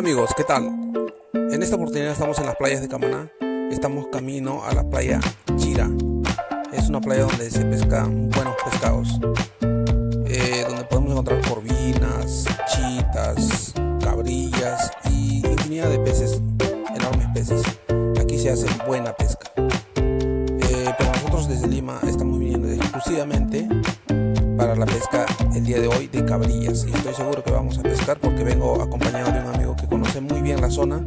Amigos, ¿qué tal? En esta oportunidad estamos en las playas de Camaná. Estamos camino a la playa Chira. Es una playa donde se pescan buenos pescados. Eh, donde podemos encontrar corvinas, chitas, cabrillas y infinidad de peces, enormes peces. Aquí se hace buena pesca. Eh, pero nosotros desde Lima estamos viniendo exclusivamente para la pesca el día de hoy de cabrillas y estoy seguro que vamos a pescar porque vengo acompañado de un conoce muy bien la zona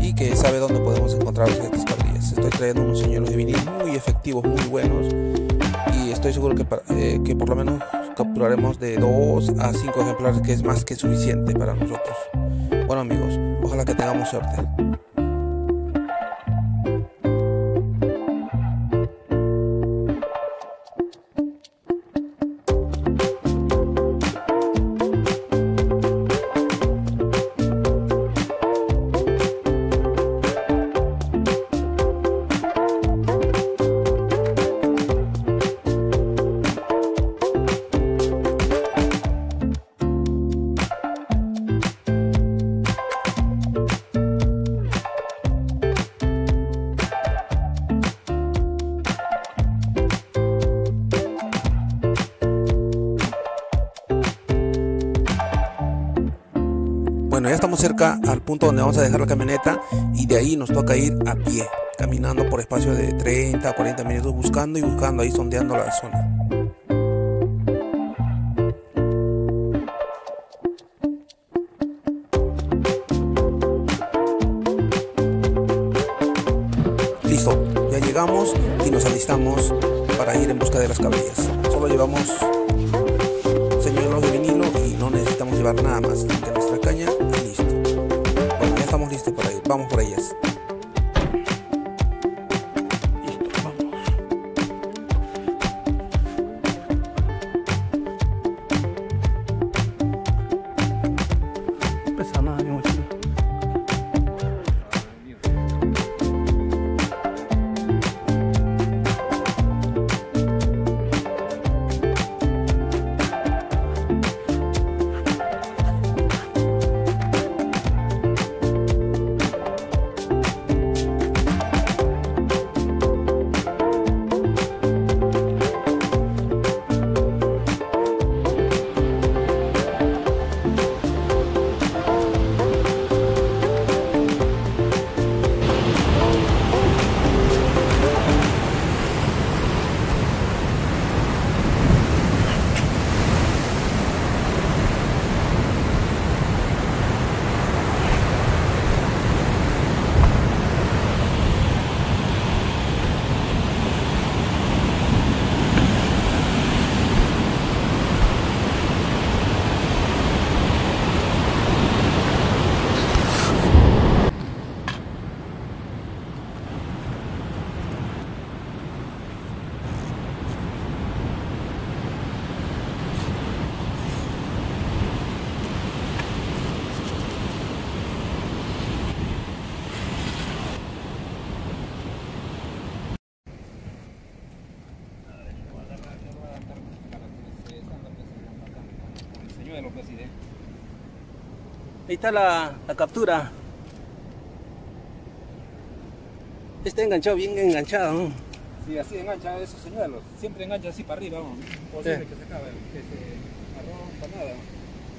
y que sabe dónde podemos encontrar estas cabrillas. Estoy trayendo unos señuelos de vinil muy efectivos, muy buenos y estoy seguro que, eh, que por lo menos capturaremos de 2 a 5 ejemplares que es más que suficiente para nosotros. Bueno amigos, ojalá que tengamos suerte. Estamos cerca al punto donde vamos a dejar la camioneta y de ahí nos toca ir a pie, caminando por espacio de 30 a 40 minutos buscando y buscando ahí sondeando la zona. Listo, ya llegamos y nos alistamos para ir en busca de las cabrillas. Solo llevamos señuelos de vinilo y no necesitamos llevar nada más que nuestra caña y listo. Vamos por ellas. Ahí está la, la captura. Está enganchado, bien enganchado. ¿no? Sí, así engancha esos señuelos. Siempre engancha así para arriba, vamos. Imposible Sí. que se acabe, que se arrompa nada.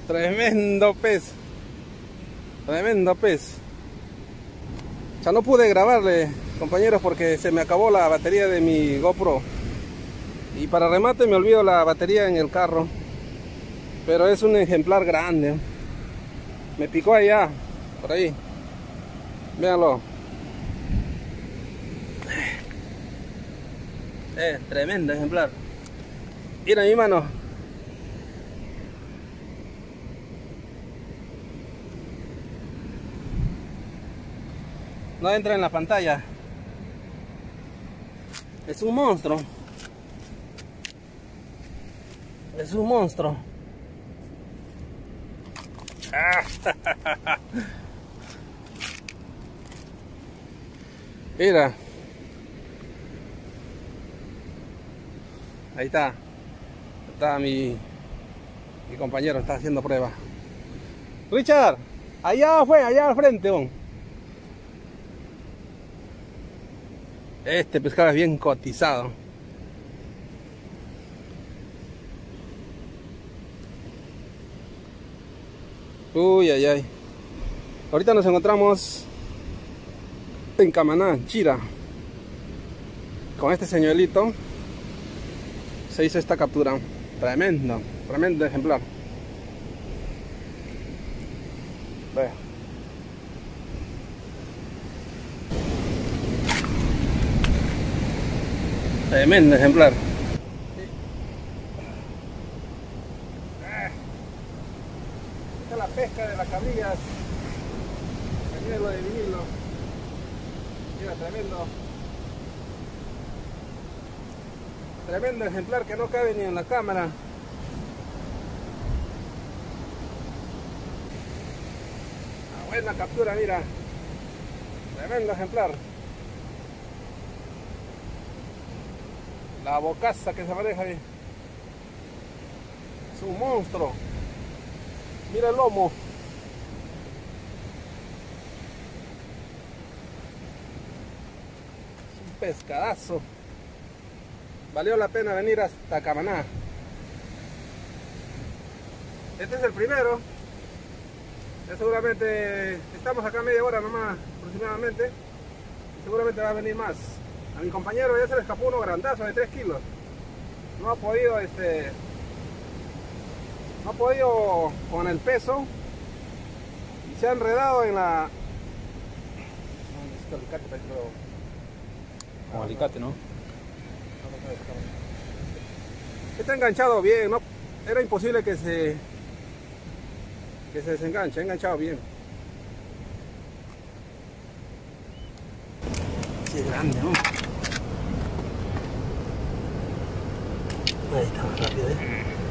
Tremendo pez. Tremendo pez. Ya no pude grabarle, compañeros, porque se me acabó la batería de mi GoPro. Y para remate me olvido la batería en el carro. Pero es un ejemplar grande. Me picó allá, por ahí. Véanlo. Eh, tremendo ejemplar. Mira mi mano. No entra en la pantalla. Es un monstruo. Es un monstruo. Mira. Ahí está. Está mi, mi compañero, está haciendo prueba. Richard, Allá fue, allá al frente. Este pescado es bien cotizado. Uy, ay, ay. Ahorita nos encontramos en Camaná, Chira. Con este señuelito se hizo esta captura. Tremendo, tremendo ejemplar. Tremendo ejemplar. De las cabrillas. Venirlo de vinilo. Mira, tremendo. Tremendo ejemplar que no cabe ni en la cámara. Ah, buena captura, mira. Tremendo ejemplar. La bocaza que se maneja ahí. Es un monstruo. Mira el lomo. Es un pescadazo. Valió la pena venir hasta Camaná. Este es el primero. Ya seguramente estamos acá media hora nomás aproximadamente. Seguramente va a venir más. A mi compañero ya se le escapó uno grandazo de 3 kilos. No ha podido este. No ha podido con el peso. Y se ha enredado en la. Con alicate, ¿no? Está enganchado bien. Era imposible que se que se desenganche, ha enganchado bien. Sí, es grande, ¿no? Ahí está rápido, ¿eh?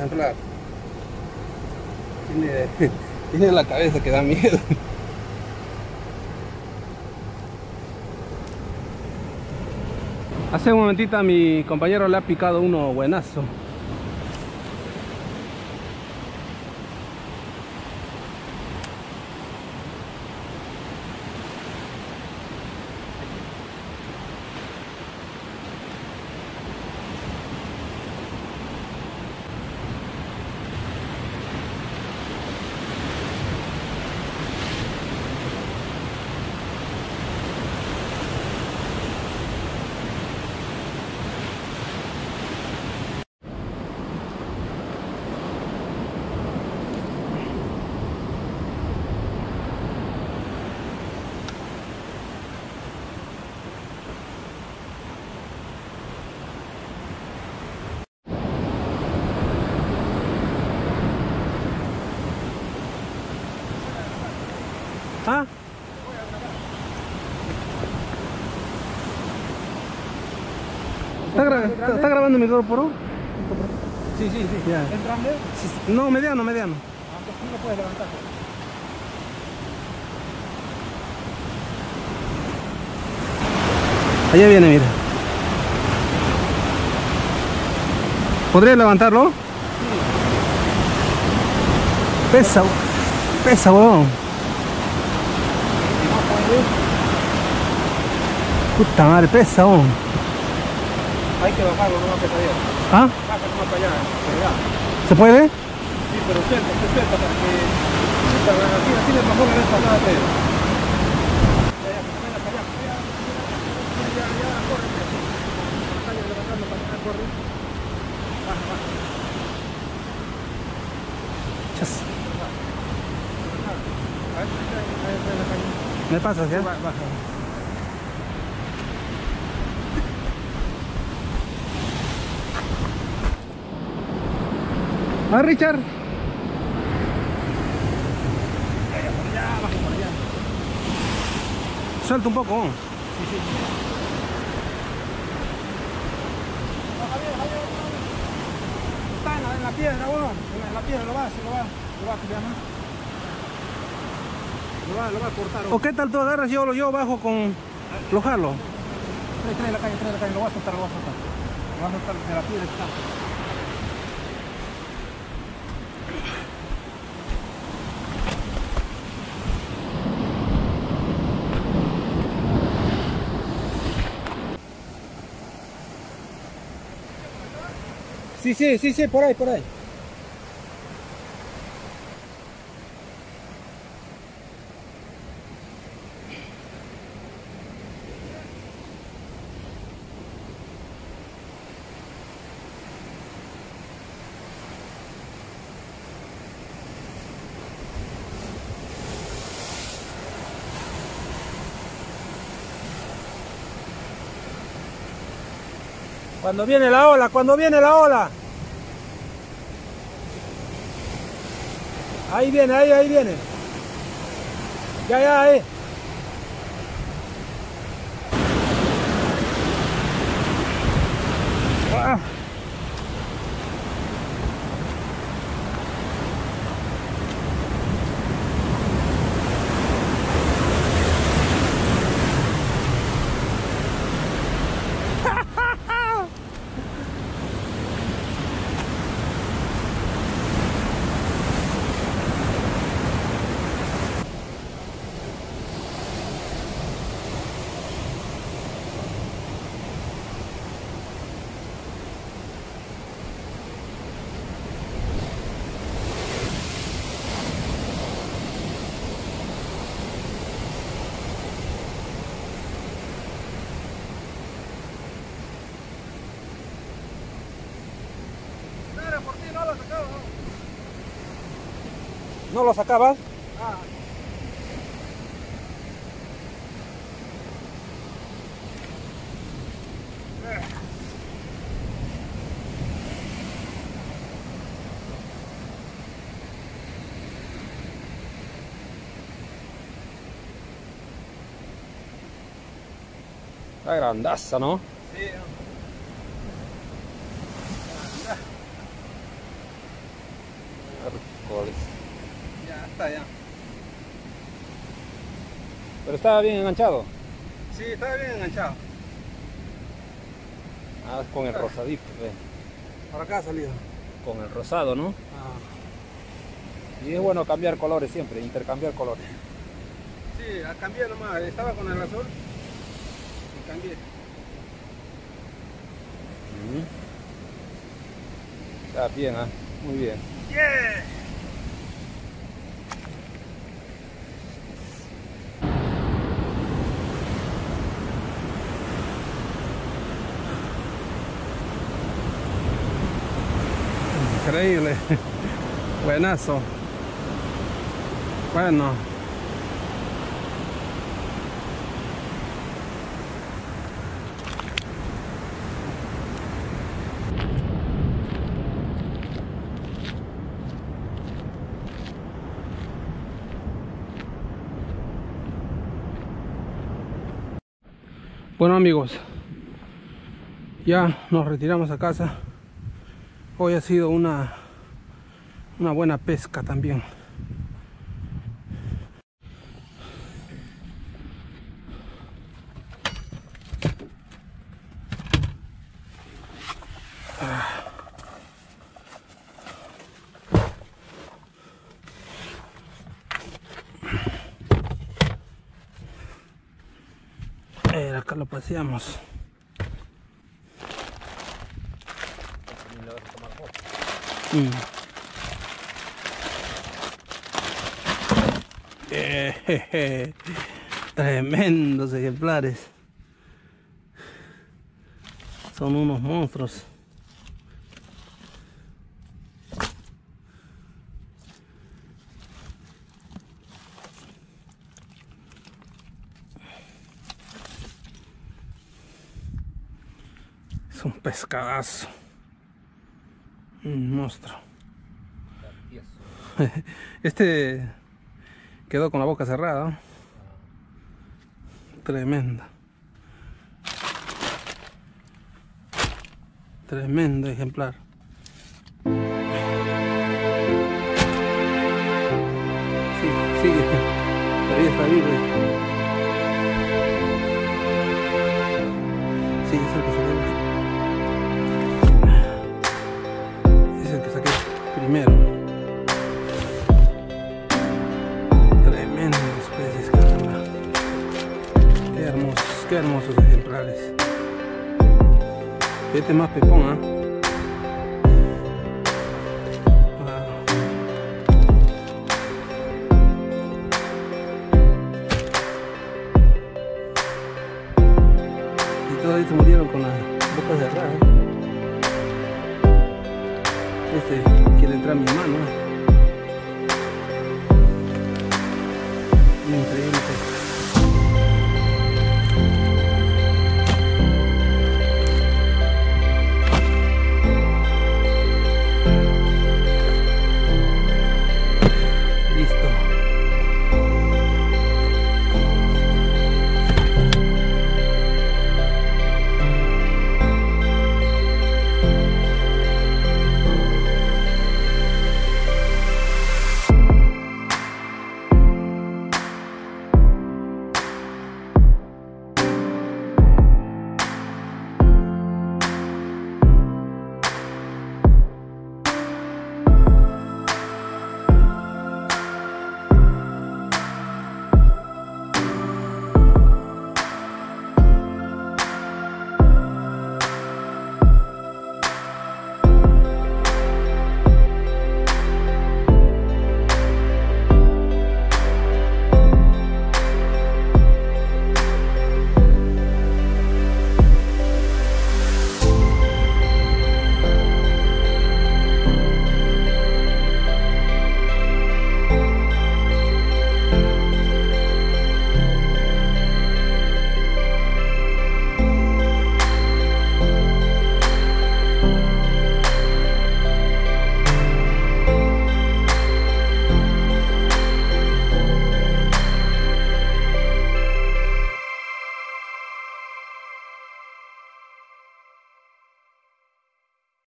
Ejemplar. Tiene, la cabeza que da miedo. Hace un momentito mi compañero le ha picado uno buenazo. ¿Está, está- está grabando mi GoPro? Sí, sí, sí. Ya. ¿Es grande? Sí, No, mediano, mediano. Aunque sí lo puedes levantar. Allá viene, mira. ¿Podría levantarlo? Pesa, pesa, huevón. Puta madre, pesa, huevón. Hay que bajarlo nomás que está allá. ¿Ah? Baja allá. ¿Se puede? Sí, pero se suelta para que... Así, así le pasó la vez pasada a Pedro. Ya, ya, que se vaya para allá. Ya, ya, ya, ya, corre, pues. Vaya levantando para allá, corre. Baja, baja. Chas. A ver, ahí, ahí, ahí, la caña. ¿Me pasas, ya? Ba- Baja. Ah, Richard. Suelta un poco. Está en la, en la piedra, weón. En la, piedra lo va, se lo va, lo va, ¿qué se llama? Lo va, lo va a cortar. ¿O qué tal tú agarras? Yo lo yo bajo con los jalos. Trae, trae la calle, lo va a soltar, lo va a soltar. Lo va a soltar de la piedra está. Sí, sí, sí, sí, por ahí, por ahí. Cuando viene la ola, cuando viene la ola. Ahí viene, ahí, ahí viene. Ya, ya, ahí. ¿No lo sacabas? Ah. Está grandaza, ¿no? Sí. Miércoles. Ya está, ya. Pero estaba bien enganchado. Sí, está bien enganchado. Ah, con el rosadito, ve. Por acá ha salido. Con el rosado, ¿no? Ah. Y es bueno cambiar colores siempre, intercambiar colores. Sí, a cambié nomás. Estaba con el azul y cambié. Ujú. Está bien, ¿ah? Muy bien. Yeah. Increíble. Buenazo. Bueno. Bueno amigos, ya nos retiramos a casa. Hoy ha sido una, una buena pesca también. Acá lo paseamos. Tremendos ejemplares. Son unos monstruos. Es un pescadazo. Un monstruo. Este quedó con la boca cerrada. Tremenda. Tremendo ejemplar. Sí, sigue. Todavía está vivo. Qué hermosos ejemplares. Este más pepón, ¿ah? Todos estos murieron con las bocas cerradas. Este quiere entrar a mi mano. Increíble.